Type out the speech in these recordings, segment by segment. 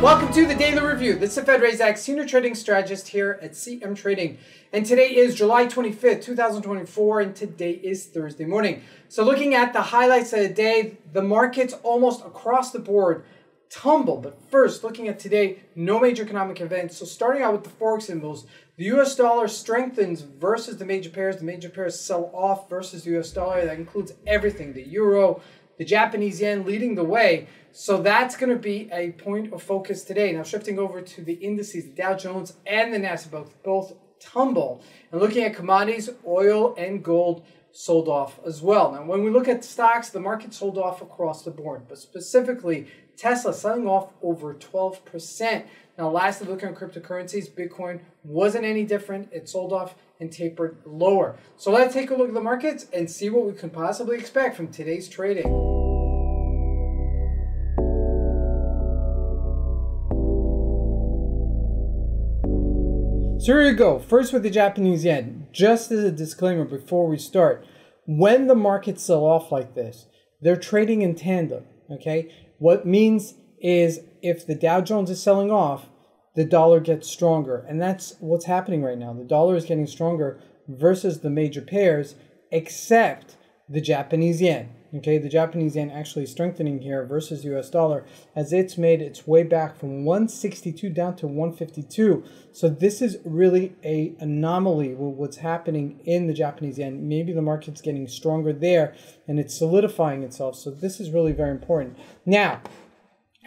Welcome to the Daily Review. This is Fred Razak, Senior Trading Strategist here at CM Trading. And today is July 25th, 2024, and today is Thursday morning. So looking at the highlights of the day, the markets almost across the board tumble. But first, looking at today, no major economic events. So starting out with the Forex symbols, the US dollar strengthens versus the major pairs. The major pairs sell off versus the US dollar. That includes everything, the euro, the Japanese yen leading the way. So that's going to be a point of focus today. Now, shifting over to the indices, the Dow Jones and the Nasdaq both, both tumble. And looking at commodities, oil and gold sold off as well. Now, when we look at stocks, the market sold off across the board, but specifically Tesla selling off over 12%. Now, lastly, looking at cryptocurrencies, Bitcoin wasn't any different. It sold off and tapered lower. So let's take a look at the markets and see what we can possibly expect from today's trading. So here we go. First with the Japanese yen. Just as a disclaimer before we start, when the markets sell off like this, they're trading in tandem. Okay. What means is if the Dow Jones is selling off, the dollar gets stronger. And that's what's happening right now. The dollar is getting stronger versus the major pairs, except the Japanese yen. Okay, the Japanese yen actually strengthening here versus US dollar as it's made its way back from 162 down to 152. So this is really a anomaly with what's happening in the Japanese yen. Maybe the market's getting stronger there and it's solidifying itself. So this is really very important. Now,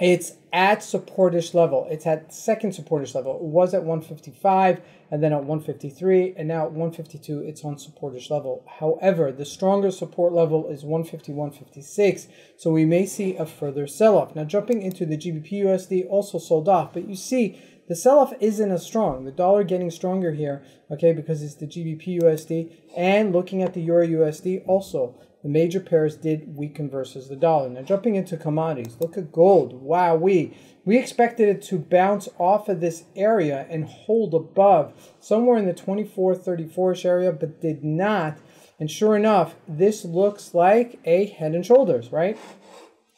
it's at supportish level. It's at second supportish level. It was at 155 and then at 153 and now at 152 it's on supportish level. However, the stronger support level is 150 156. So we may see a further sell-off. Now jumping into the GBP USD also sold off, but you see the sell-off isn't as strong. The dollar getting stronger here, okay, because it's the GBP USD and looking at the Euro USD also the major pairs did weaken versus the dollar. Now, jumping into commodities, look at gold. Wow, we we expected it to bounce off of this area and hold above somewhere in the 24 34ish area, but did not. And sure enough, this looks like a head and shoulders, right?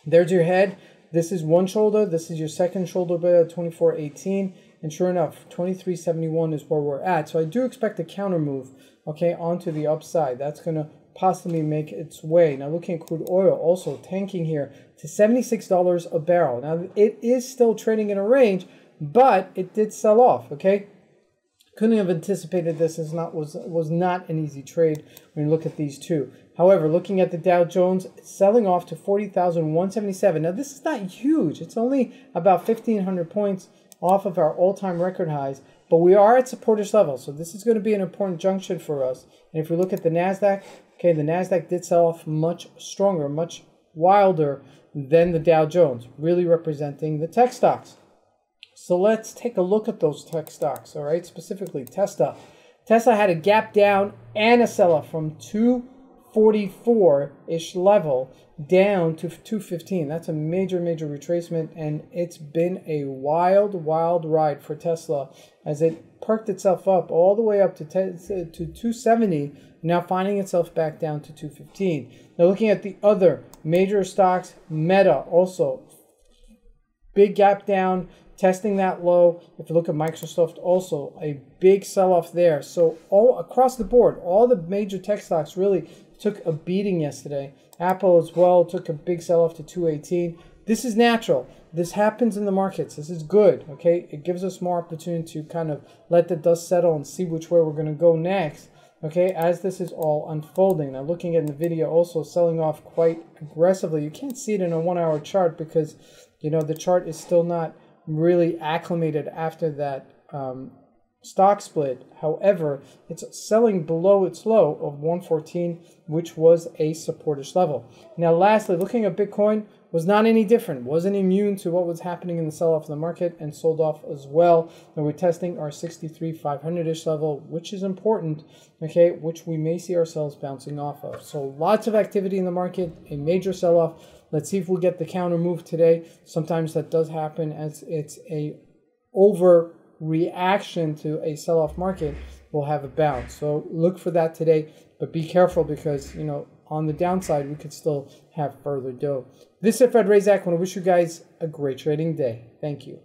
There's your head. This is one shoulder. This is your second shoulder bit at 24.18. And sure enough, 23.71 is where we're at. So I do expect a counter move, okay, onto the upside. That's going to possibly make its way. Now, looking at crude oil, also tanking here to $76 a barrel. Now, it is still trading in a range, but it did sell off, okay? Couldn't have anticipated this as not was was not an easy trade when you look at these two. However, looking at the Dow Jones, selling off to 40,177. Now, this is not huge. It's only about 1,500 points off of our all-time record highs, but we are at supporters level, so this is going to be an important junction for us. And if we look at the Nasdaq, Okay, the Nasdaq did sell off much stronger, much wilder than the Dow Jones, really representing the tech stocks. So let's take a look at those tech stocks, all right? Specifically, Tesla. Tesla had a gap down and a sell-off from 244-ish level down to 215. That's a major, major retracement, and it's been a wild, wild ride for Tesla as it perked itself up all the way up to, to 270 now finding itself back down to 215. Now looking at the other major stocks, Meta also big gap down, testing that low. If you look at Microsoft, also a big sell-off there. So all across the board, all the major tech stocks really took a beating yesterday. Apple as well took a big sell-off to 218. This is natural. This happens in the markets. This is good. Okay, it gives us more opportunity to kind of let the dust settle and see which way we're going to go next okay, as this is all unfolding. Now looking at Nvidia also selling off quite aggressively. You can't see it in a one hour chart because, you know, the chart is still not really acclimated after that um, stock split. However, it's selling below its low of 114, which was a supportish level. Now lastly, looking at Bitcoin, was not any different, wasn't immune to what was happening in the sell off of the market and sold off as well. And we're testing our 63 500 ish level, which is important, okay, which we may see ourselves bouncing off of. So lots of activity in the market, a major sell off. Let's see if we get the counter move today. Sometimes that does happen as it's a over reaction to a sell off market We'll have a bounce. So look for that today, but be careful because, you know, on the downside, we could still have further dough. This is Fred Razak. I want to wish you guys a great trading day. Thank you.